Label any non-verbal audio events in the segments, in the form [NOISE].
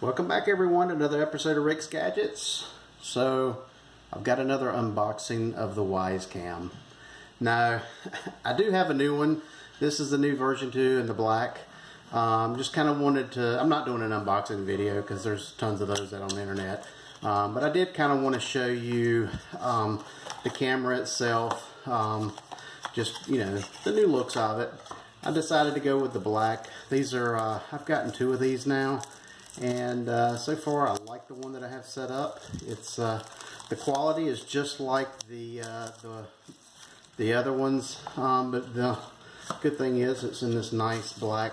Welcome back everyone to another episode of Rick's Gadgets. So I've got another unboxing of the Wyzecam. Now [LAUGHS] I do have a new one. This is the new version 2 in the black. Um, just kind of wanted to, I'm not doing an unboxing video because there's tons of those out on the internet. Um, but I did kind of want to show you um, the camera itself. Um, just, you know, the new looks of it. I decided to go with the black. These are, uh, I've gotten two of these now. And uh, so far I like the one that I have set up. It's uh, The quality is just like the, uh, the, the other ones. Um, but the good thing is it's in this nice black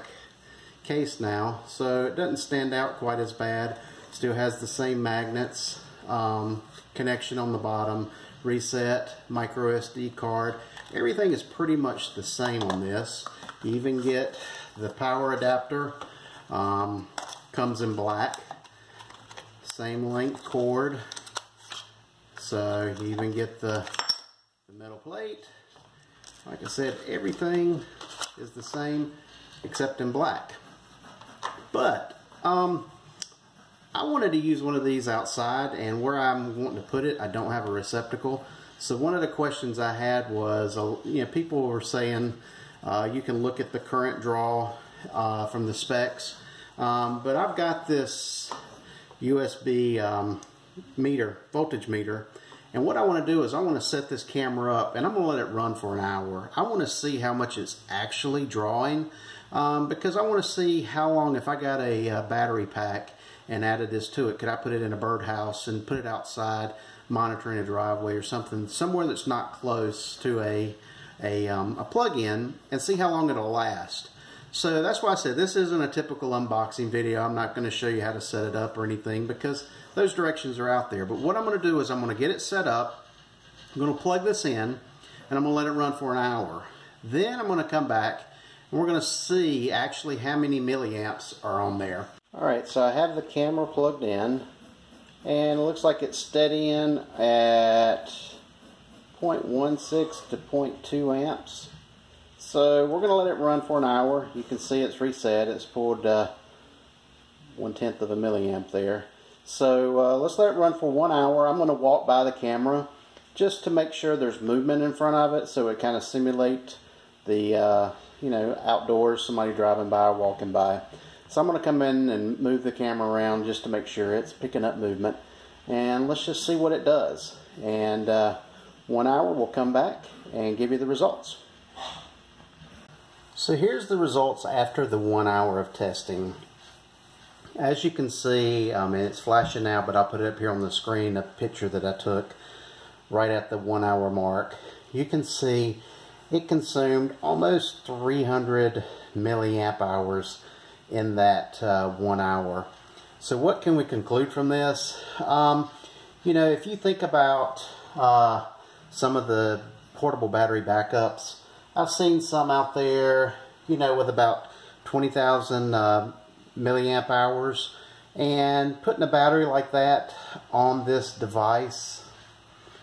case now. So it doesn't stand out quite as bad. Still has the same magnets, um, connection on the bottom, reset, micro SD card. Everything is pretty much the same on this. You even get the power adapter. Um, comes in black. Same length cord. So you even get the, the metal plate. Like I said, everything is the same except in black. But, um, I wanted to use one of these outside and where I'm wanting to put it, I don't have a receptacle. So one of the questions I had was, uh, you know, people were saying uh, you can look at the current draw uh, from the specs, um, but I've got this USB um, meter, voltage meter, and what I want to do is I want to set this camera up and I'm going to let it run for an hour. I want to see how much it's actually drawing um, because I want to see how long, if I got a, a battery pack and added this to it, could I put it in a birdhouse and put it outside monitoring a driveway or something, somewhere that's not close to a, a, um, a plug-in and see how long it'll last. So that's why I said this isn't a typical unboxing video. I'm not going to show you how to set it up or anything because those directions are out there. But what I'm going to do is I'm going to get it set up. I'm going to plug this in and I'm going to let it run for an hour. Then I'm going to come back and we're going to see actually how many milliamps are on there. Alright, so I have the camera plugged in and it looks like it's steadying at 0.16 to 0.2 amps. So we're going to let it run for an hour. You can see it's reset. It's pulled uh, one tenth of a milliamp there. So uh, let's let it run for one hour. I'm going to walk by the camera just to make sure there's movement in front of it so it kind of simulate the uh, you know outdoors somebody driving by walking by. So I'm going to come in and move the camera around just to make sure it's picking up movement. And let's just see what it does. And uh, one hour we'll come back and give you the results. So here's the results after the one hour of testing. As you can see, I mean it's flashing now, but I'll put it up here on the screen, a picture that I took right at the one hour mark. You can see it consumed almost 300 milliamp hours in that uh, one hour. So what can we conclude from this? Um, you know, if you think about uh, some of the portable battery backups, I've seen some out there, you know, with about 20,000 uh, milliamp hours. And putting a battery like that on this device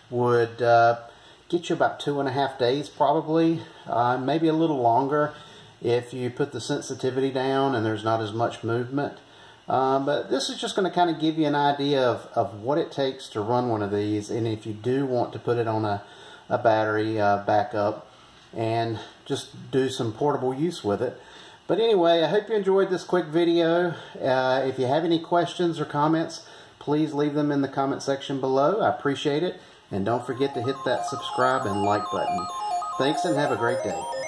would uh, get you about two and a half days probably, uh, maybe a little longer if you put the sensitivity down and there's not as much movement. Um, but this is just going to kind of give you an idea of, of what it takes to run one of these and if you do want to put it on a, a battery uh, backup and just do some portable use with it. But anyway, I hope you enjoyed this quick video. Uh, if you have any questions or comments, please leave them in the comment section below. I appreciate it. And don't forget to hit that subscribe and like button. Thanks and have a great day.